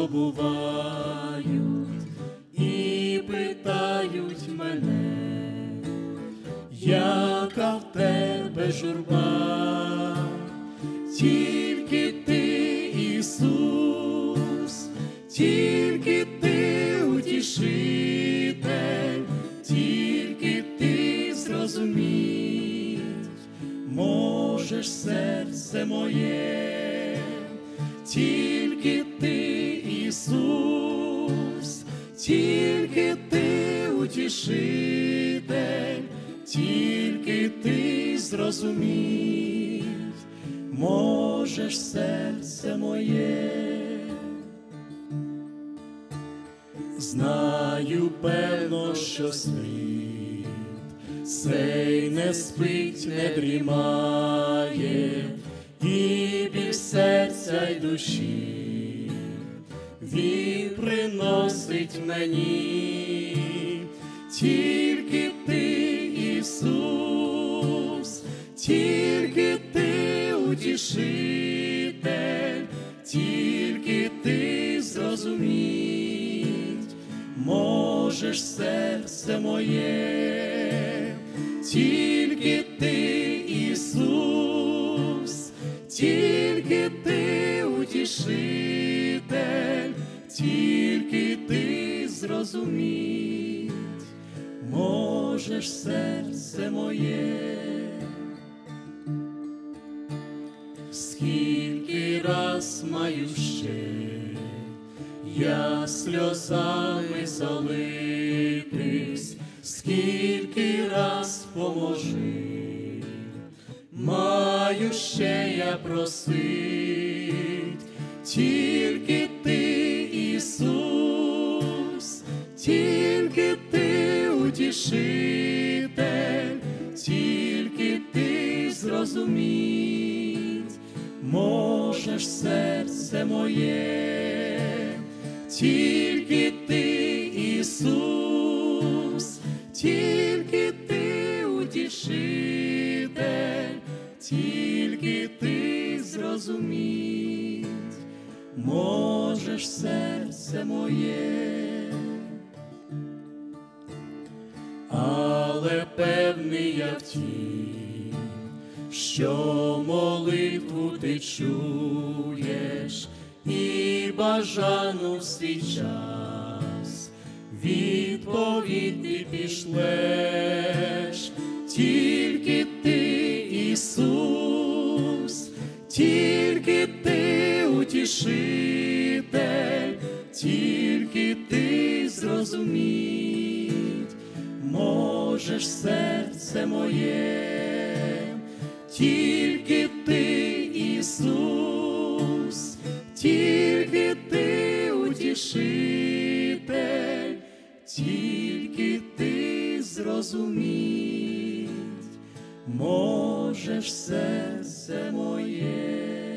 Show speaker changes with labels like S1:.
S1: забувають і питають мене, яка в тебе журба, тільки ти, Ісус, тільки ти утішитель, тільки ти зрозуміть, можеш серце моє, тільки ти, Ісус, тільки ти утішитель, тільки ти зрозуміть, можеш серце моє. Знаю, певно, що світ сей не спить, не дрімає, і серця й душі. Він приносить мені, тільки ти, Ісус, тільки ти утішитель, тільки ти зрозуміть, можеш серце моє, тільки ти, Ісус, тільки ти утішитель, тільки ти зрозуміть, можеш серце моє. Скільки раз маю ще я сльозами залитись, скільки раз поможи, маю ще я просить, тільки ти, Ісус, тільки ти утішитель, тільки ти зрозуміть, можеш серце моє, тільки ти, Ісус, тільки ти утішитель, тільки ти зрозуміть, можеш серце моє. Але певний я в тім, що молитву ти чуєш і бажану свій час відповідь ти пішлеш, тільки ти, Ісус, зрозуміть, можеш серце моє, тільки ти, Ісус, тільки ти утішитель, тільки ти зрозуміть, можеш серце моє.